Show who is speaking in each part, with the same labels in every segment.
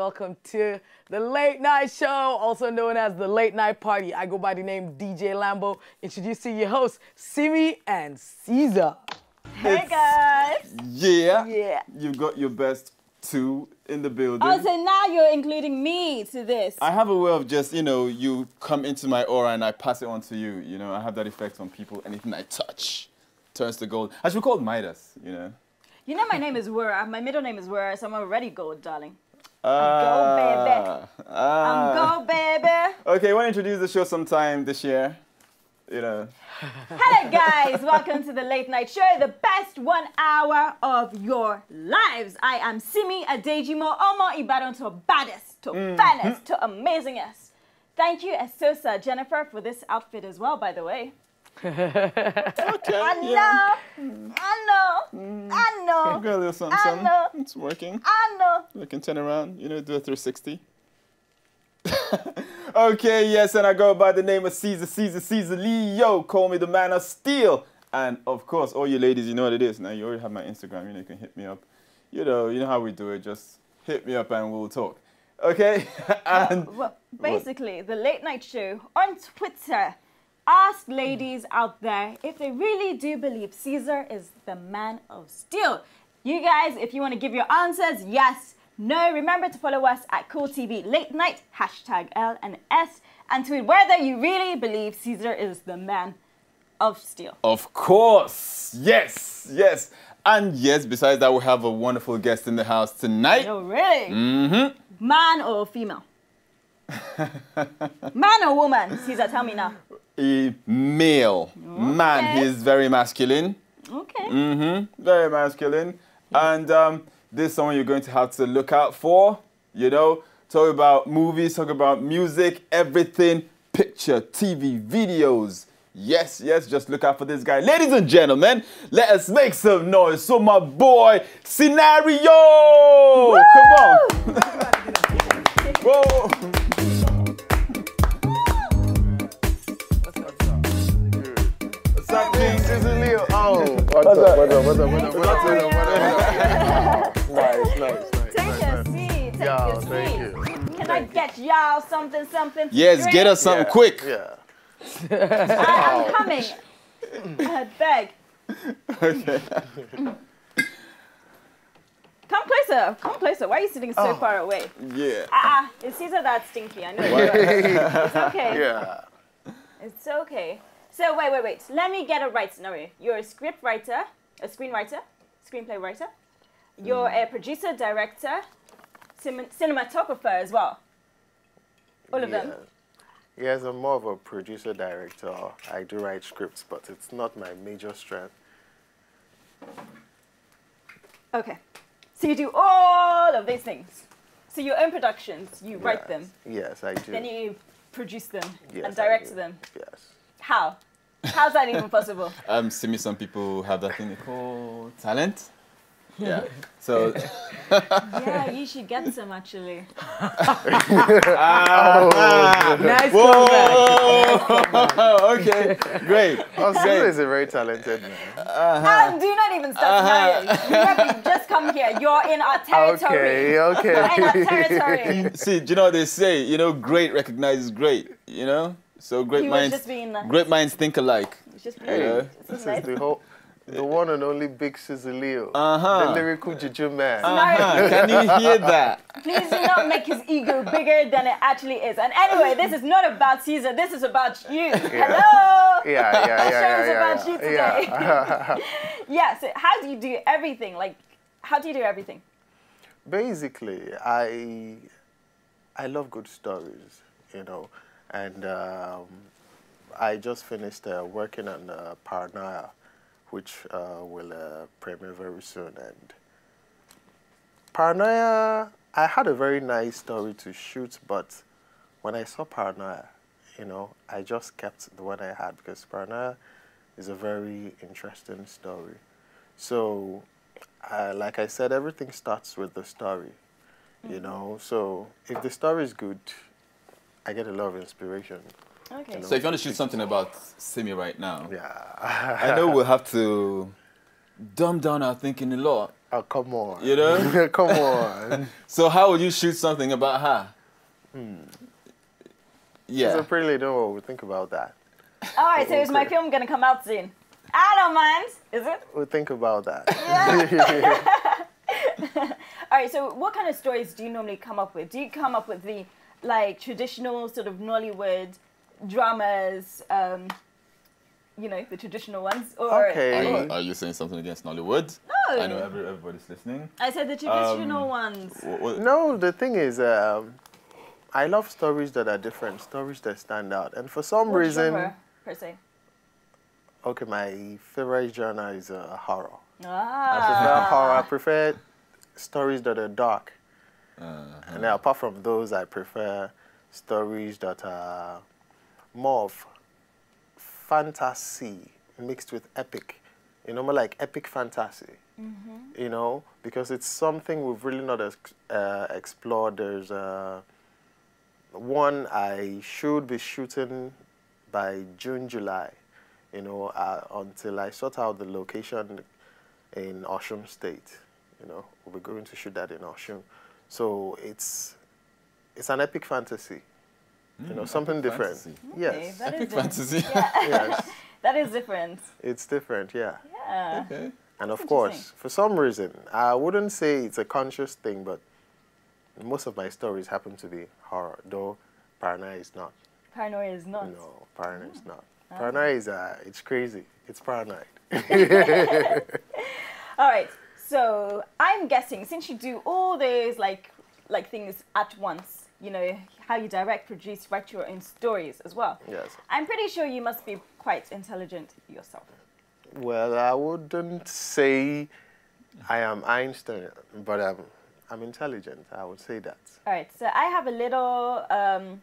Speaker 1: welcome to the Late Night Show, also known as the Late Night Party. I go by the name DJ Lambo. Introducing your hosts, Simi and Caesar.
Speaker 2: Hey guys!
Speaker 3: Yeah.
Speaker 2: Yeah.
Speaker 3: You've got your best two in the building.
Speaker 2: Oh, so now you're including me to this.
Speaker 3: I have a way of just, you know, you come into my aura and I pass it on to you. You know, I have that effect on people. Anything I touch turns to gold. I should be called Midas, you know.
Speaker 2: You know my name is Wura. My middle name is Wura, so I'm already gold, darling.
Speaker 3: Ah, go,
Speaker 2: baby.
Speaker 3: ah.
Speaker 2: I'm go, baby.
Speaker 3: Okay, want to introduce the show sometime this year? You know.
Speaker 2: Hello, guys. Welcome to the Late Night Show, the best one hour of your lives. I am Simi Adejimo, Omo Ibadan to baddest, to fairness, to amazingest. Thank you, Esosa Jennifer, for this outfit as well, by the way.
Speaker 3: Okay.
Speaker 2: I
Speaker 3: yeah.
Speaker 2: know, I know, I know,
Speaker 3: Got a little something,
Speaker 2: I
Speaker 3: something.
Speaker 2: know.
Speaker 3: It's working.
Speaker 2: I know.
Speaker 3: You can turn around, you know, do a 360. okay, yes, and I go by the name of Caesar, Caesar, Caesar Leo. Call me the man of steel. And of course, all you ladies, you know what it is. Now you already have my Instagram, you know, you can hit me up. You know, you know how we do it. Just hit me up and we'll talk. Okay? and
Speaker 2: Well, basically, the late night show on Twitter asked ladies out there if they really do believe Caesar is the man of steel. You guys, if you want to give your answers, yes, no, remember to follow us at Cool TV Late Night, hashtag L and S, and tweet whether you really believe Caesar is the man of steel.
Speaker 3: of course, yes, yes. And yes, besides that, we have a wonderful guest in the house tonight.
Speaker 2: Oh, really?
Speaker 3: Mm-hmm.
Speaker 2: Man or female? man or woman? Caesar, tell me now.
Speaker 3: A male man.
Speaker 2: Okay.
Speaker 3: He's very masculine.
Speaker 2: Okay.
Speaker 3: Mm-hmm. Very masculine. And um, this is someone you're going to have to look out for. You know, talk about movies, talk about music, everything, picture, TV, videos. Yes, yes, just look out for this guy. Ladies and gentlemen, let us make some noise for my boy Cnario. Come on. Whoa. What's up?
Speaker 4: What's up? What's up? What's up? What's up? Nice, nice, nice.
Speaker 2: Take
Speaker 4: nice,
Speaker 2: a
Speaker 4: nice.
Speaker 2: seat. Take
Speaker 4: Yeah,
Speaker 2: a
Speaker 4: thank
Speaker 2: seat.
Speaker 4: you.
Speaker 2: Can I get y'all something, something?
Speaker 3: Yes, get us something
Speaker 4: Yeah,
Speaker 3: quick.
Speaker 4: Yeah.
Speaker 2: I, am coming. I beg.
Speaker 3: Okay.
Speaker 2: Come closer. Come closer. Why are you sitting so
Speaker 4: Oh.
Speaker 2: far away?
Speaker 3: Yeah.
Speaker 2: Ah, uh, is Caesar that stinky? I know. it's okay.
Speaker 4: Yeah.
Speaker 2: It's okay. So wait, wait, wait. Let me get it right Cnario. You're a script writer, a screenwriter, screenplay writer. You're mm. a producer, director, cin- cinematographer as well. All of them.
Speaker 4: Yeah. Yes, I'm more of a producer director. I do write scripts, but it's not my major strength.
Speaker 2: Okay. So you do all of these things. So your own productions, you write
Speaker 4: Yes.
Speaker 2: them,
Speaker 4: Yes, I do.
Speaker 2: then you produce them
Speaker 4: yes,
Speaker 2: and direct them.
Speaker 4: Yes.
Speaker 2: How? How's that even possible?
Speaker 3: Um, see me, some people have that thing they call talent. Yeah. So,
Speaker 2: yeah, you should get some actually.
Speaker 1: Nice comeback.
Speaker 3: whoa, okay, great.
Speaker 4: Oh, Caesar is a very talented man.
Speaker 2: Ah, do not even start
Speaker 3: Uh-huh.
Speaker 2: scenarios. Remember, just come here. You're in our territory.
Speaker 4: Okay,
Speaker 2: You're in our
Speaker 4: okay.
Speaker 2: territory.
Speaker 3: See, do you know what they say? You know, great recognizes great. You know, so great
Speaker 2: He
Speaker 3: minds,
Speaker 2: nice.
Speaker 3: great minds think alike.
Speaker 2: Just
Speaker 3: Hey,
Speaker 2: being it's
Speaker 4: This
Speaker 2: nice.
Speaker 4: is the whole, the one and only Big Caesar Leo.
Speaker 3: Uh-huh.
Speaker 4: The lyrical juju man.
Speaker 3: Uh-huh. Can you hear that?
Speaker 2: Please do not make his ego bigger than it actually is. And anyway, this is not about Caesar. This is about you. Hello.
Speaker 4: Yeah, yeah,
Speaker 2: Our
Speaker 4: yeah,
Speaker 2: show
Speaker 4: yeah,
Speaker 2: is
Speaker 4: yeah,
Speaker 2: about
Speaker 4: yeah.
Speaker 2: you today.
Speaker 4: Yeah.
Speaker 2: Yeah. So how do you do everything? Like, how do you do everything?
Speaker 4: basically i i love good stories you know and um, i just finished uh, working on uh, paranoia which uh, will uh, premiere very soon. And paranoia i had a very nice story to shoot but when i saw paranoia you know i just kept the one i had because paranoia is a very interesting story. So uh, like I said, everything starts with the story, you know. So if the story is good, I get a lot of inspiration.
Speaker 2: Okay.
Speaker 3: So if you want to shoot something about Simi right now,
Speaker 4: Yeah.
Speaker 3: I know we'll have to dumb down our thinking a lot.
Speaker 4: Oh, come on.
Speaker 3: You know?
Speaker 4: come on.
Speaker 3: So how would you shoot something about her? Hmm. Yeah.
Speaker 4: So pretty lady, don't we think about that.
Speaker 2: All right, so is my film gonna come out soon? I don't mind. Is it?
Speaker 4: We'll think about that.
Speaker 2: All right. So, what kind of stories do you normally come up with? Do you come up with the like traditional sort of Nollywood dramas? Um, you know, the traditional ones, or
Speaker 4: Okay.
Speaker 3: Are you, are you saying something against Nollywood?
Speaker 2: No.
Speaker 3: I know every, everybody's listening.
Speaker 2: I said the traditional
Speaker 3: Um,
Speaker 2: ones.
Speaker 3: Wh- what-
Speaker 4: No, the thing is, um, I love stories that are different, stories that stand out. And for some
Speaker 2: What
Speaker 4: reason,
Speaker 2: genre, per se?
Speaker 4: okay, my favorite genre is uh, horror. I
Speaker 2: Ah.
Speaker 4: prefer horror. I prefer stories that are dark.
Speaker 3: Uh,
Speaker 4: And then apart from those, I prefer stories that are more of fantasy mixed with epic. You know, more like epic fantasy. You know, because it's something we've really not ex- uh, explored. There's uh, one I should be shooting by June, July. You know, uh, until I sort out the location in Osun State. You know, we'll be going to shoot that in Osun. So it's it's an epic fantasy. You know, something
Speaker 3: epic
Speaker 4: different.
Speaker 3: fantasy.
Speaker 2: Okay,
Speaker 4: Yes,
Speaker 2: that is
Speaker 3: Epic
Speaker 2: different.
Speaker 3: fantasy.
Speaker 4: yes,
Speaker 2: That is different.
Speaker 4: it's different. Yeah,
Speaker 2: Yeah.
Speaker 3: Okay.
Speaker 4: and of course, for some reason, I wouldn't say it's a conscious thing, but most of my stories happen to be horror. Though paranoia is not.
Speaker 2: Paranoia is not.
Speaker 4: No, paranoia is not. Paranoia is uh, it's crazy. It's paranoid.
Speaker 2: All right. So I'm guessing since you do all those like like things at once, you know how you direct, produce, write your own stories as well.
Speaker 4: Yes.
Speaker 2: I'm pretty sure you must be quite intelligent yourself.
Speaker 4: Well, I wouldn't say I am Einstein, but I'm I'm intelligent. I would say that.
Speaker 2: All right. So I have a little um,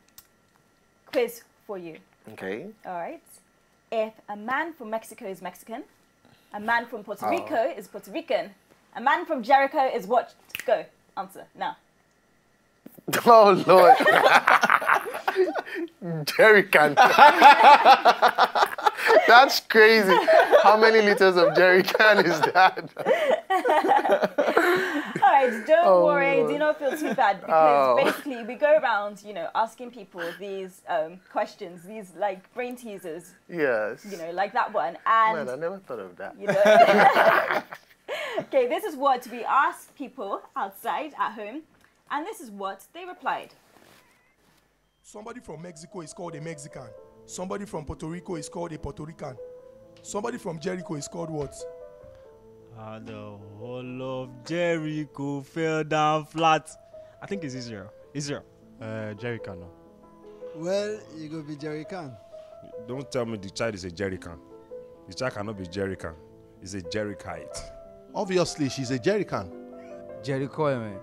Speaker 2: quiz for you.
Speaker 4: Okay.
Speaker 2: All right. If a man from Mexico is Mexican, a man from Puerto
Speaker 4: Oh.
Speaker 2: Rico is Puerto Rican, a man from Jericho is what? Go. Answer now.
Speaker 4: Oh Lord. Jerry can. That's crazy. How many liters of jerry can is that?
Speaker 2: All right, don't
Speaker 4: Oh,
Speaker 2: worry. Do not feel too bad because
Speaker 4: Oh.
Speaker 2: basically we go around, you know, asking people these um, questions, these like brain teasers,
Speaker 4: Yes.
Speaker 2: you know, like that one.
Speaker 4: Man,
Speaker 2: And
Speaker 4: I never thought of that.
Speaker 2: you know, okay, this is what we asked people outside at home, and this is what they replied.
Speaker 5: Somebody from Mexico is called a Mexican. Somebody from Puerto Rico is called a Puerto Rican. Somebody from Jericho is called what?
Speaker 6: And the whole of Jericho fell down flat. I think it's Israel. Israel.
Speaker 7: Uh, Jericho, no.
Speaker 8: Well, you go be Jerry Khan.
Speaker 9: Don't tell me the child is a jerrycan. The child cannot be jerrycan. It's a jerrycite.
Speaker 8: Obviously, she's a Jerry Khan.
Speaker 10: Jericho, man.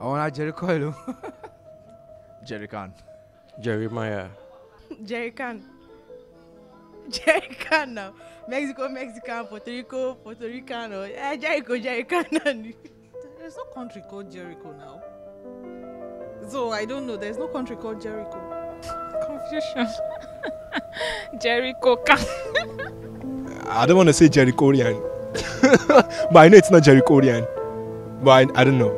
Speaker 10: I want a Jericho.
Speaker 6: Jerry Khan.
Speaker 7: Jeremiah.
Speaker 11: Jerry Can. Jerry Can now. Mexico, Mexican, Puerto Rico, Puerto Rican. Or, eh, Jericho, Jericho. There's no country called Jericho now. So I don't know. There's no country called Jericho.
Speaker 12: Confusion. Jericho can.
Speaker 5: I don't want to say Jerichoian. But I know it's not Jerichoian. But I, I don't know.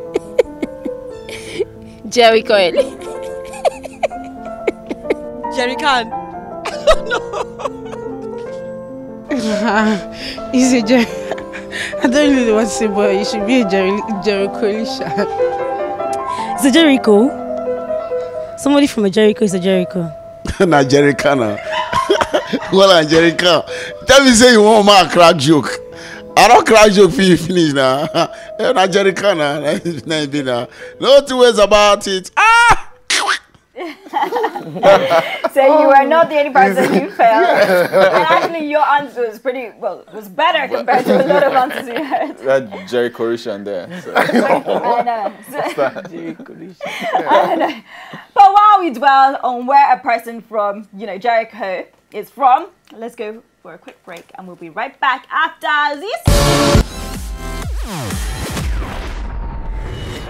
Speaker 12: Jericho.
Speaker 11: Jerry Can.
Speaker 12: He's a Jer- I don't really know what to say, but it should be a Jer- Jericho. It's a Jericho. Somebody from a Jericho is a Jericho.
Speaker 13: na Jericho now. well, na Jericho. Tell me say you want my crack joke. I don't cry joke for you finish now. Eh, na Jericho now. Na na be now. No two ways about it. Ah!
Speaker 2: So you are not the only person who failed. and actually, your answer was pretty well, was better compared to a lot of answers you heard.
Speaker 3: That Jerry Corishan there. So.
Speaker 2: I know. So- I know. But while we dwell on where a person from, you know, Jericho is from, let's go for a quick break and we'll be right back after this.